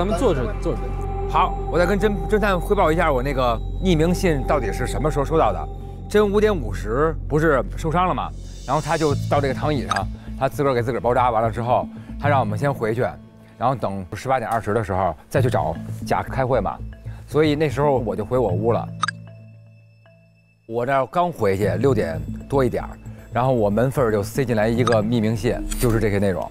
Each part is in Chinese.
咱们坐着坐着。好，我再跟侦侦探汇报一下我那个匿名信到底是什么时候收到的。真五点五十不是受伤了吗？然后他就到这个躺椅上，他自个儿给自个儿包扎完了之后，他让我们先回去，然后等十八点二十的时候再去找甲开会嘛。所以那时候我就回我屋了。我这刚回去六点多一点，然后我门缝儿就塞进来一个匿名信，就是这些内容。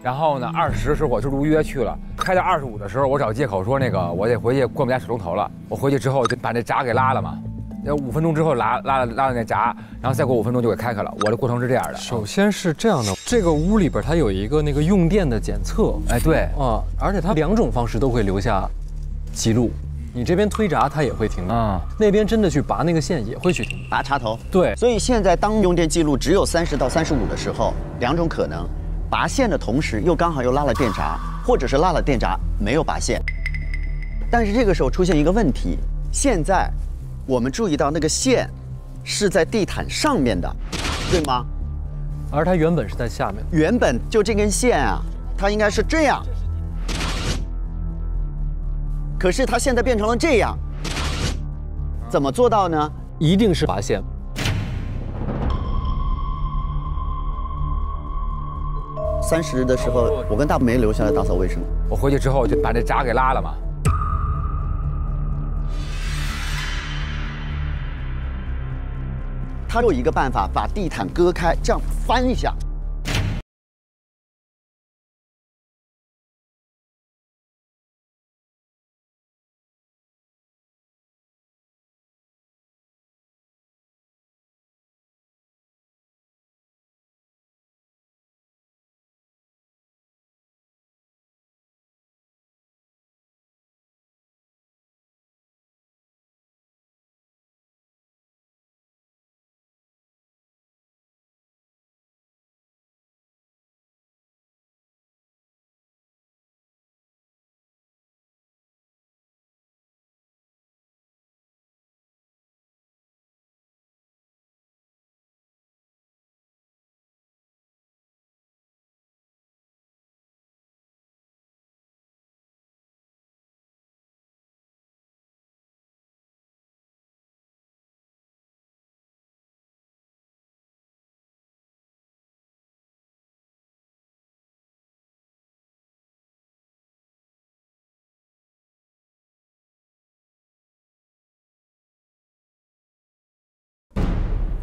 然后呢，二十的时候我就如约去了，开到二十五的时候，我找借口说那个我得回去过我们家水龙头了。我回去之后就把那闸给拉了嘛，要五分钟之后拉拉拉了那闸，然后再过五分钟就给开开了。我的过程是这样的。首先是这样的，这个屋里边它有一个那个用电的检测，哎，对，啊，而且它两种方式都会留下记录。你这边推闸它也会停啊，嗯，那边真的去拔那个线也会去停。拔插头。对，所以现在当用电记录只有三十到三十五的时候，两种可能：拔线的同时又刚好又拉了电闸，或者是拉了电闸没有拔线。但是这个时候出现一个问题，现在我们注意到那个线是在地毯上面的，对吗？而它原本是在下面。原本就这根线啊，它应该是这样，可是它现在变成了这样，怎么做到呢？一定是拔线。三十的时候，我跟大梅留下来打扫卫生。我回去之后就把这闸给拉了嘛。他有一个办法，把地毯割开，这样翻一下。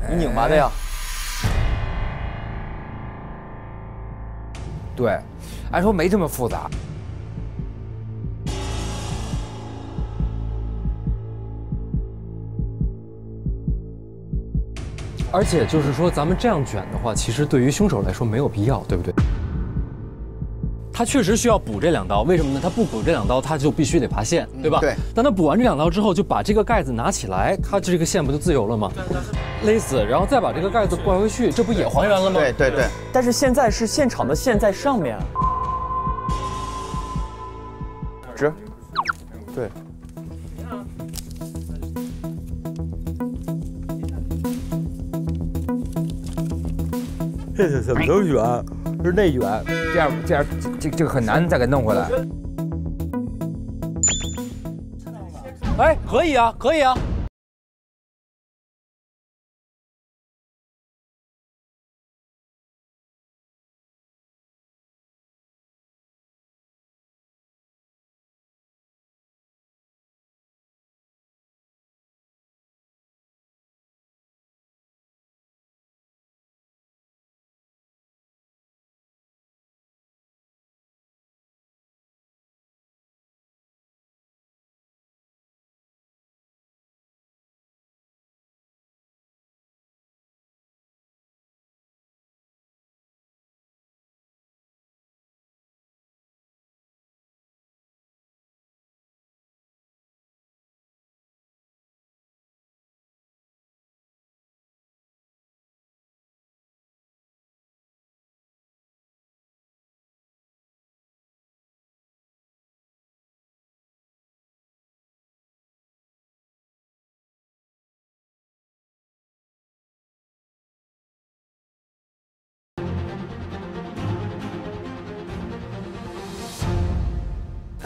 你拧巴的呀？对，按说没这么复杂。而且就是说，咱们这样卷的话，其实对于凶手来说没有必要，对不对？他确实需要补这两刀，为什么呢？他不补这两刀，他就必须得拔线，对吧？对。但他补完这两刀之后，就把这个盖子拿起来，他这个线不就自由了吗？勒死，然后再把这个盖子挂回去，这不也还原了吗？对对对。但是现在是现场的线在上面。直。对。这是怎么都远，是内远，这样这样这这个很难再给弄回来。哎，可以啊，可以啊。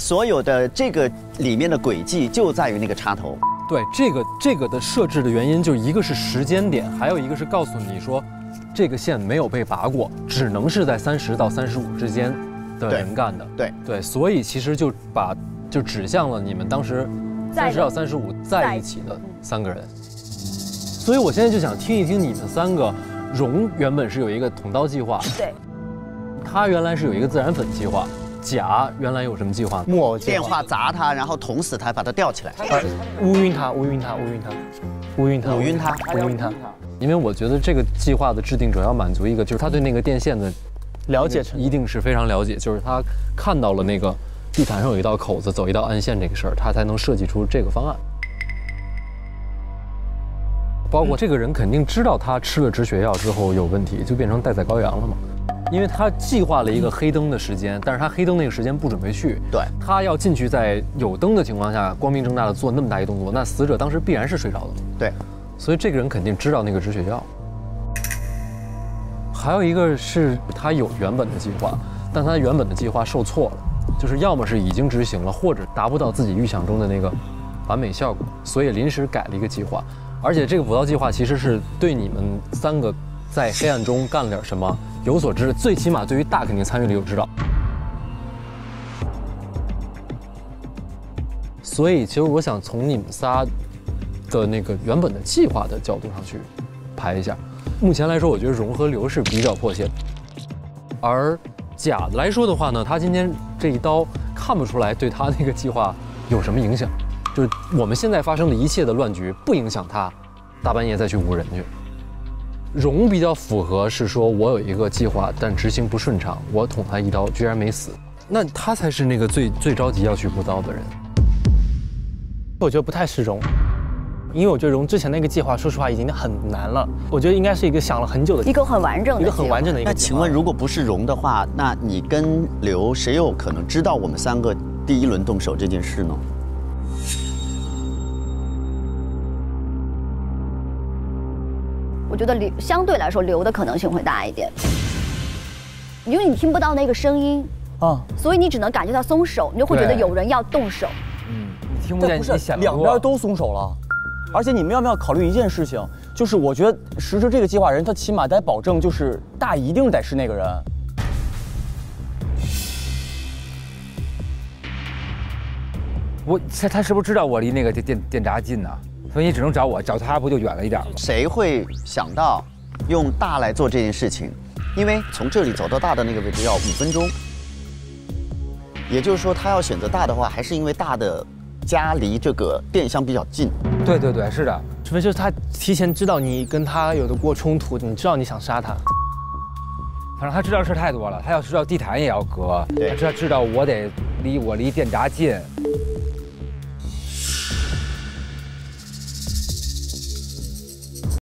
所有的这个里面的轨迹就在于那个插头。对这个这个的设置的原因，就一个是时间点，还有一个是告诉你说，这个线没有被拔过，只能是在三十到三十五之间的人干的。对对，所以其实就把就指向了你们当时三十到三十五在一起的三个人。所以我现在就想听一听你们三个，荣原本是有一个捅刀计划，对，他原来是有一个自然粉计划，甲原来有什么计划？木偶电话砸他，然后捅死他，把他吊起来。呃乌晕他，乌晕他，乌晕他，乌晕他，乌晕他乌晕他，因为我觉得这个计划的制定者要满足一个，就是他对那个电线的了解程度一定是非常了解，就是他看到了那个地毯上有一道口子，走一道暗线这个事儿，他才能设计出这个方案。包括这个人肯定知道他吃了止血药之后有问题，就变成待宰羔羊了嘛。因为他计划了一个黑灯的时间，但是他黑灯那个时间不准备去，对他要进去在有灯的情况下，光明正大的做那么大一动作，那死者当时必然是睡着的。对，所以这个人肯定知道那个止血药。还有一个是他有原本的计划，但他原本的计划受挫了，就是要么是已经执行了，或者达不到自己预想中的那个完美效果，所以临时改了一个计划。而且这个补刀计划其实是对你们三个在黑暗中干了点什么有所知，最起码对于大肯定参与了有知道。所以其实我想从你们仨的那个原本的计划的角度上去排一下。目前来说，我觉得荣和刘是比较迫切的，而甲来说的话呢，他今天这一刀看不出来对他那个计划有什么影响，就是我们现在发生的一切的乱局不影响他大半夜再去捂人去。荣比较符合是说我有一个计划，但执行不顺畅，我捅他一刀居然没死，那他才是那个最最着急要去补刀的人。我觉得不太是荣，因为我觉得荣之前那个计划，说实话已经很难了。我觉得应该是一个想了很久的一个很完整的一个很完整的一个。那请问，如果不是荣的话，那你跟刘谁有可能知道我们三个第一轮动手这件事呢？我觉得留相对来说留的可能性会大一点，因为你听不到那个声音，啊，所以你只能感觉到松手，你就会觉得有人要动手。嗯你听不见，不是两边都松手了，而且你们要不要考虑一件事情？就是我觉得实施这个计划人，他起码得保证就是大一定得是那个人。我他他是不是知道我离那个电电电闸近呢？所以你只能找我，找他不就远了一点吗？谁会想到用大来做这件事情？因为从这里走到大的那个位置要五分钟，也就是说，他要选择大的话，还是因为大的家离这个电箱比较近。对对对，是的，除非就是他提前知道你跟他有的过冲突，你知道你想杀他。反正他知道事儿太多了，他要知道地毯也要隔，他知道知道我得离我离电闸近，